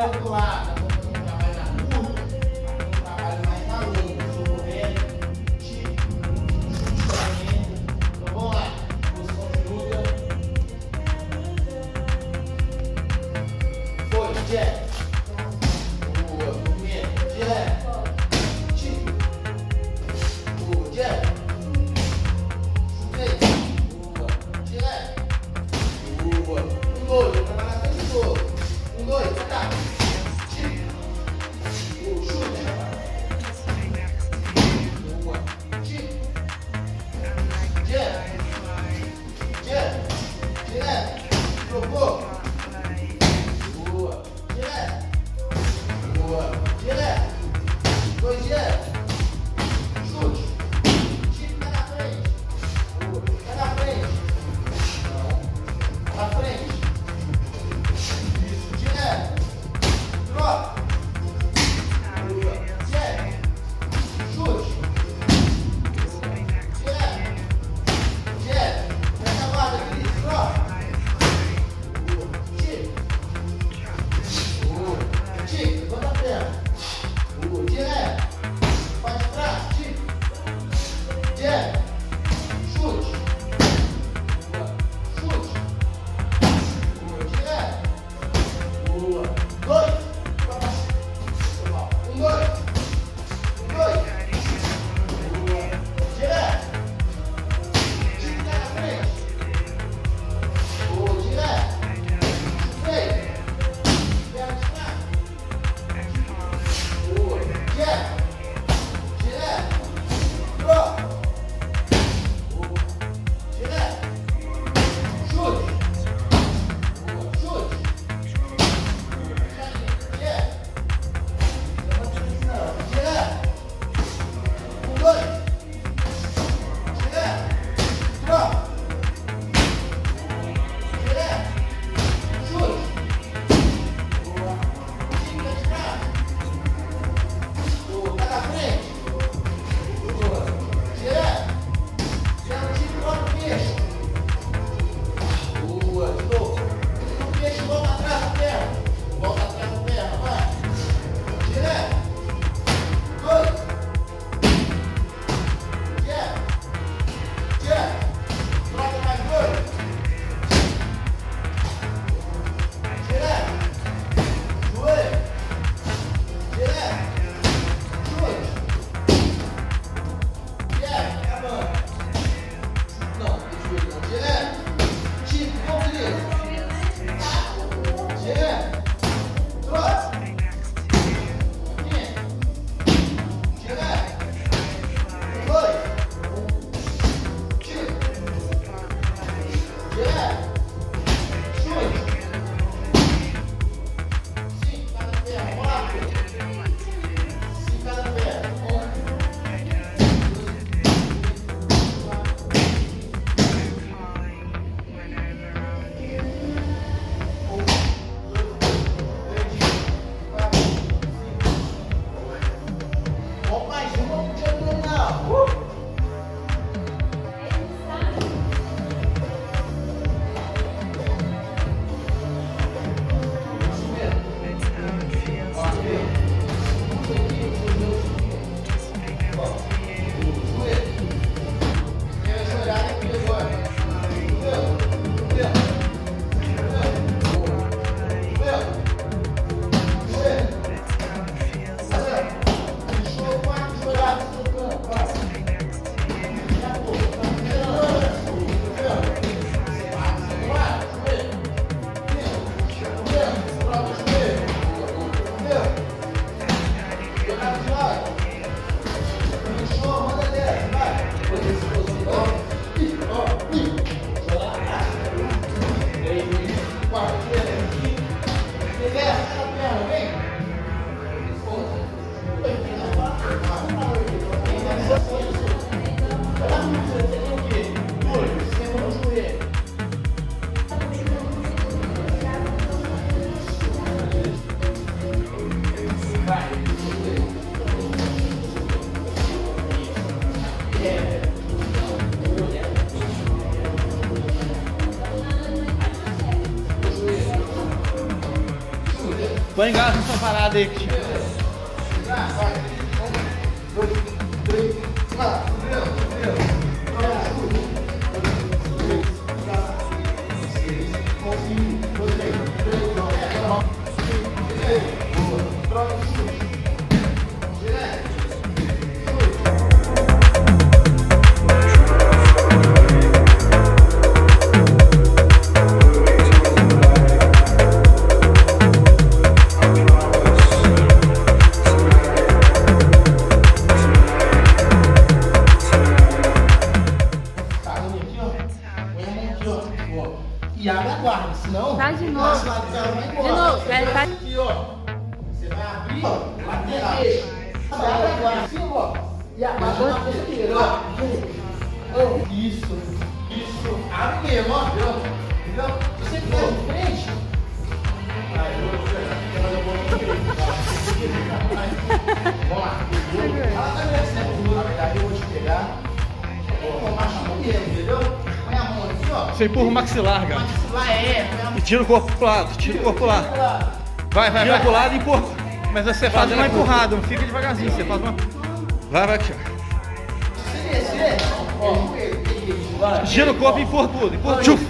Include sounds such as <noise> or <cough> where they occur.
popular, Direto. Trocou. Yeah. Yeah. quer? Você! Põe gás nessa parada aí, Cristiano. Ó. E abre a guarda, senão. Faz de novo. Nossa, vai embora. De novo, Você vai, vai. Aqui, ó. Você vai abrir, ó. Lateral. Você abre a guarda assim, ó. E abaixa na ponteira, ó. Isso. Isso. Abre mesmo, ó. Entendeu? Entendeu? Se você for de frente. Aí, eu vou tá? <laughs> Vamos lá. Você empurra o maxilar, cara. Maxilar é, E tira o corpo pro lado, tira o corpo pro lado. Vai, vai, vai pro lado e empurra. Mas você faz uma empurrada, não fica devagarzinho, você faz uma. Vai, vai, ó, vai. Gira o corpo e empurra tudo. Empurra. Tchuf.